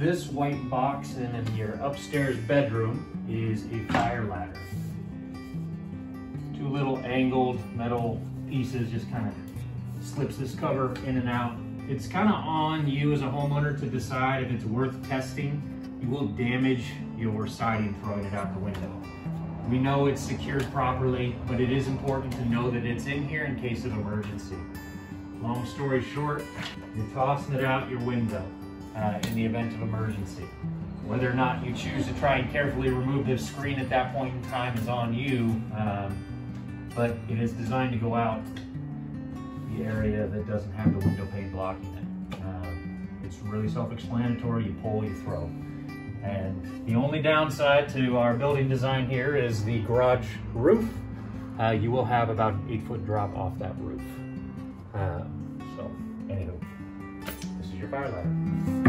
this white box in your upstairs bedroom is a fire ladder. Two little angled metal pieces just kind of slips this cover in and out. It's kind of on you as a homeowner to decide if it's worth testing. You will damage your siding throwing it out the window. We know it's secured properly, but it is important to know that it's in here in case of emergency. Long story short, you're tossing it out your window uh, in the event of emergency. Whether or not you choose to try and carefully remove this screen at that point in time is on you, um, but it is designed to go out the area that doesn't have the window pane blocking it. Um, it's really self-explanatory, you pull, you throw. And the only downside to our building design here is the garage roof. Uh, you will have about an eight foot drop off that roof. Um, so, anywho, this is your fire ladder.